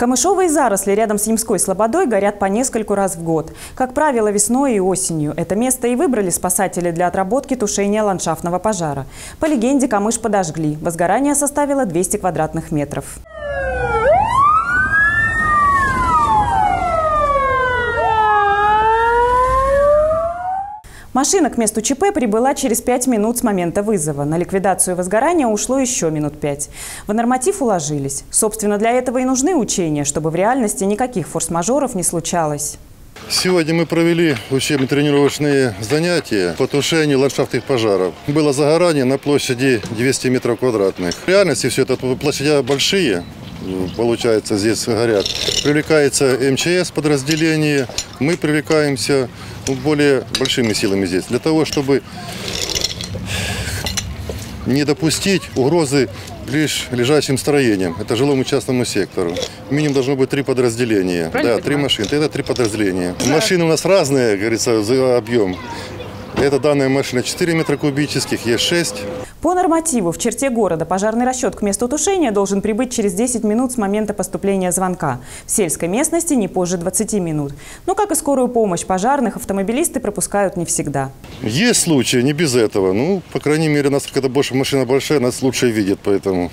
Камышовые заросли рядом с Ямской Слободой горят по нескольку раз в год. Как правило, весной и осенью. Это место и выбрали спасатели для отработки тушения ландшафтного пожара. По легенде, камыш подожгли. Возгорание составило 200 квадратных метров. Машина к месту ЧП прибыла через 5 минут с момента вызова. На ликвидацию возгорания ушло еще минут 5. В норматив уложились. Собственно, для этого и нужны учения, чтобы в реальности никаких форс-мажоров не случалось. Сегодня мы провели учебно-тренировочные занятия по тушению ландшафтных пожаров. Было загорание на площади 200 метров квадратных. В реальности все это площади большие, получается, здесь горят. Привлекается МЧС подразделение, мы привлекаемся ну, более большими силами здесь, для того, чтобы не допустить угрозы лишь лежащим строениям. Это жилому частному сектору. Минимум должно быть три подразделения. Правильно да, три машины. Это три подразделения. Машины у нас разные, говорится, за объем. Это данная машина 4 метра кубических, есть 6. По нормативу в черте города пожарный расчет к месту тушения должен прибыть через 10 минут с момента поступления звонка. В сельской местности не позже 20 минут. Но, как и скорую помощь пожарных, автомобилисты пропускают не всегда. Есть случаи, не без этого. Ну, по крайней мере, нас когда больше машина большая, нас лучше видит, поэтому